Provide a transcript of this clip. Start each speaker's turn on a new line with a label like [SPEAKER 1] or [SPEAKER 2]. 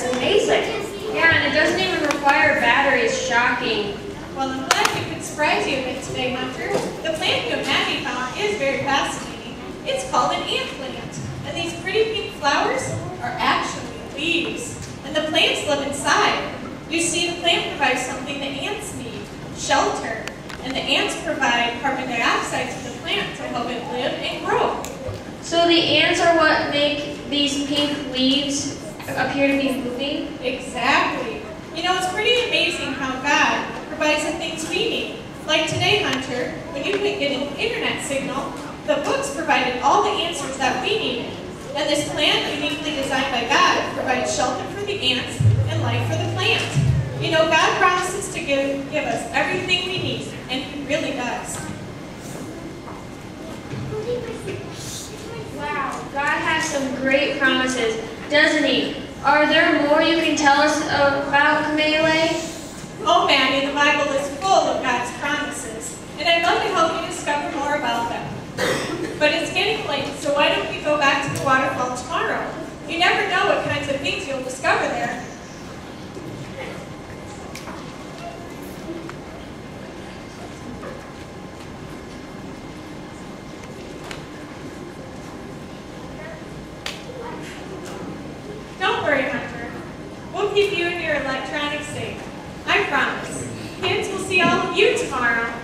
[SPEAKER 1] That's amazing. Yeah, and it doesn't even require batteries. Shocking.
[SPEAKER 2] Well, I'm glad we could surprise you bit today, Hunter. The plant you have found is very fascinating. It's called an ant plant, and these pretty pink flowers are actually leaves, and the plants live inside. You see, the plant provides something the ants need, shelter, and the ants provide carbon dioxide to the plant to help it live and grow.
[SPEAKER 1] So the ants are what make these pink leaves appear to be moving?
[SPEAKER 2] Exactly. You know, it's pretty amazing how God provides the things we need. Like today, Hunter, when you couldn't get an internet signal, the books provided all the answers that we needed. And this plant, uniquely designed by God, provides shelter for the ants and life for the plant. You know, God promises to give, give us everything we need, and He really does.
[SPEAKER 1] Wow, God has some great promises, doesn't he? Are there more you can tell us about Kamele?
[SPEAKER 2] Oh, Maddie, the Bible is full of God's keep you in your electronic state. I promise. Kids will see all of you tomorrow.